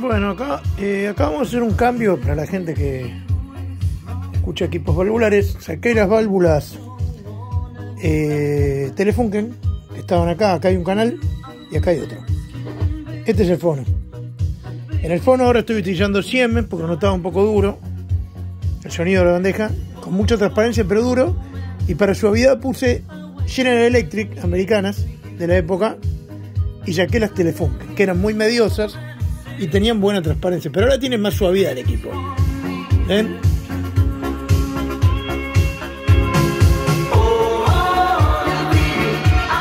Bueno, acá, eh, acá vamos a hacer un cambio para la gente que escucha equipos valvulares. Saqué las válvulas eh, Telefunken, que estaban acá. Acá hay un canal y acá hay otro. Este es el fono. En el fono ahora estoy utilizando Siemens porque no estaba un poco duro. El sonido de la bandeja, con mucha transparencia pero duro. Y para suavidad puse General Electric americanas de la época y saqué las Telefunken, que eran muy mediosas y tenían buena transparencia. Pero ahora tienen más suavidad el equipo. ¿Ven?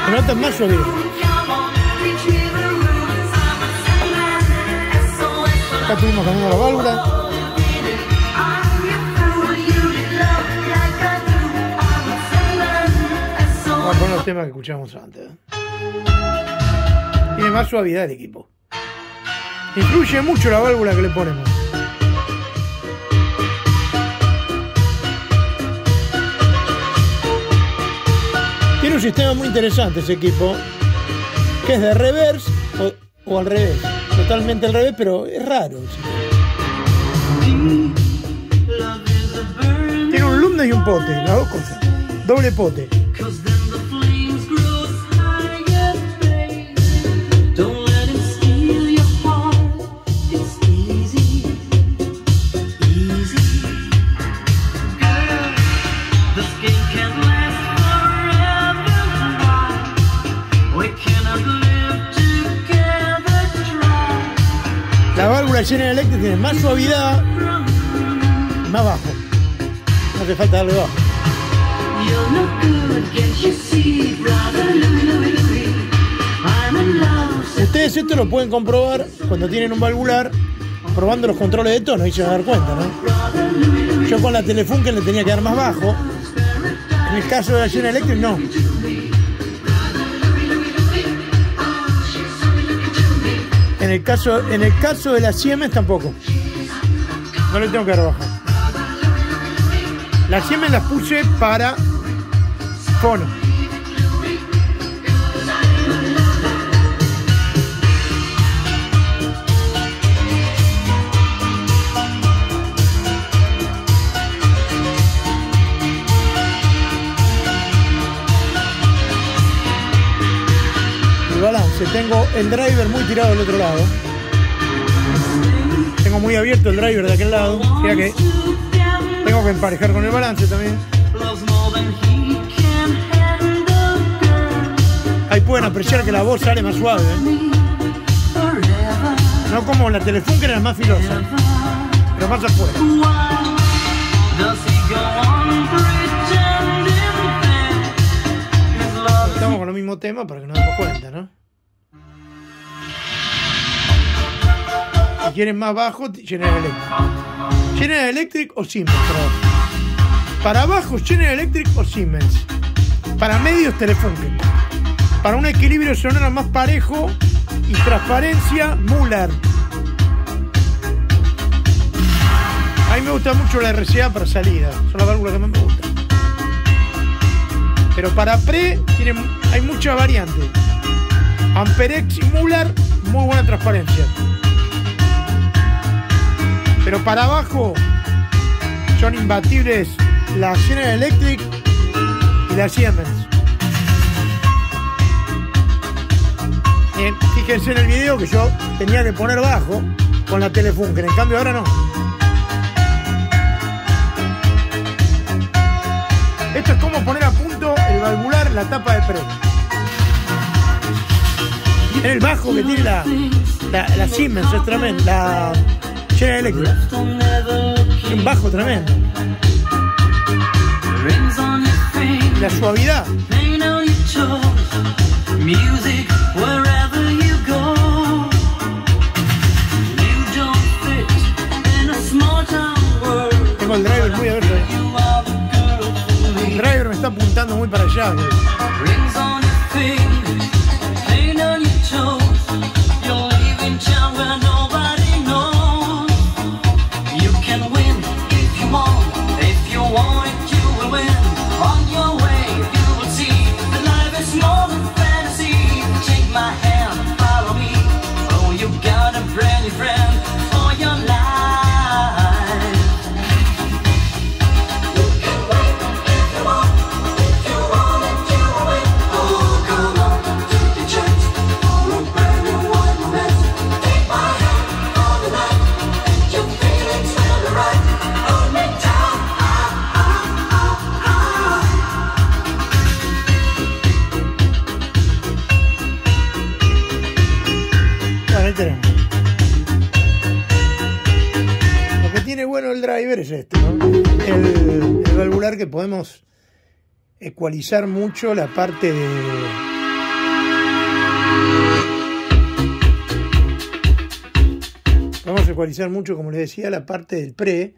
Se nota más suavidad. Acá estuvimos cambiando la válvula. Poner los temas que escuchábamos antes. ¿eh? Tiene más suavidad el equipo. Influye mucho la válvula que le ponemos. Tiene un sistema muy interesante ese equipo, que es de reverse o, al revés. Totalmente al revés, pero es raro. Tiene un lumna y un pote, las dos cosas. Doble pote. Válvula General Electric tiene más suavidad y más bajo. No hace falta darle bajo. Ustedes esto lo pueden comprobar cuando tienen un valvular probando los controles de tono y se van a dar cuenta, ¿no? Yo con la Telefunken le tenía que dar más bajo. En el caso de la General Electric no. En el caso, en el caso de la Siemens tampoco. No le tengo que bajo. Las Siemens las puse para fono. El. Tengo el driver muy tirado del otro lado. Tengo muy abierto el driver de aquel lado. Sea que tengo que emparejar con el balance también. Ahí pueden apreciar que la voz sale más suave. ¿eh? No como la Telefunken era más filosa. Pero más afuera. Estamos con los mismos temas para que nos demos cuenta, ¿no? Si quieren más bajo, General Electric. General Electric o Siemens, perdón. Para abajo, General Electric o Siemens. Para medios, Telefunken. Para un equilibrio sonoro más parejo y transparencia, Muller. A mí me gusta mucho la RCA para salida. Son las válvulas que más me gustan. Pero para pre tiene, hay muchas variantes. Amperex y Muller, muy buena transparencia. Pero para abajo son imbatibles la General Electric y la Siemens. Bien, fíjense en el video que yo tenía que poner bajo con la Telefunken, en cambio ahora no. Esto es como poner a punto el valvular la tapa de pre. En el bajo que tiene la, la, Siemens, es tremendo. Electric. Tiene un bajo tremendo. La suavidad. Music wherever you go. You don't fit in a small town world. Tengo el driver muy abierto. eh. El driver me está apuntando muy para allá. Rings on your finger, paint on your toes. You're leaving town where want bueno el driver es este, ¿no? El, el valvular que podemos ecualizar mucho la parte de... Podemos ecualizar mucho, como les decía, la parte del pre,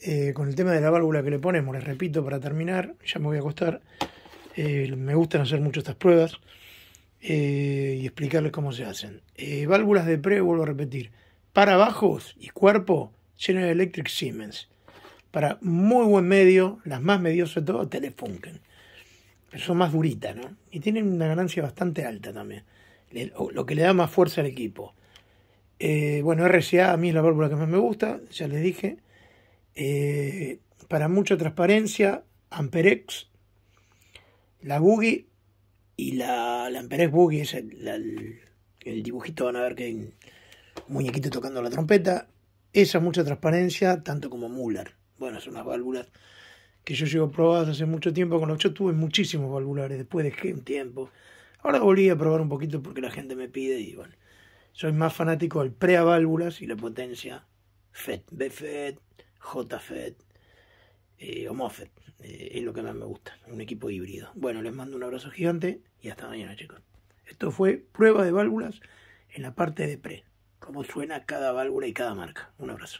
eh, con el tema de la válvula que le ponemos. Les repito para terminar, ya me voy a acostar. Eh, me gustan hacer mucho estas pruebas eh, y explicarles cómo se hacen. Válvulas de pre, vuelvo a repetir, para bajos y cuerpo, General Electric Siemens. Para muy buen medio, las más mediosas de todo, Telefunken. Son más duritas, ¿no? Y tienen una ganancia bastante alta también. Lo que le da más fuerza al equipo. Eh, bueno, RCA a mí es la válvula que más me gusta, ya les dije. Eh, para mucha transparencia, Amperex, la Boogie y la, Amperex Boogie es el- el dibujito, van a ver que hay un muñequito tocando la trompeta. Esa mucha transparencia, tanto como Muller. Bueno, son unas válvulas que yo llevo probadas hace mucho tiempo. Con los yo tuve muchísimos valvulares, después dejé un tiempo. Ahora volví a probar un poquito porque la gente me pide y bueno. Soy más fanático del pre a válvulas y la potencia FET, BFET, JFET eh, o MOFET. Eh, es lo que más me gusta, un equipo híbrido. Bueno, les mando un abrazo gigante y hasta mañana, chicos. Esto fue prueba de válvulas en la parte de pre. Cómo suena cada válvula y cada marca. Un abrazo.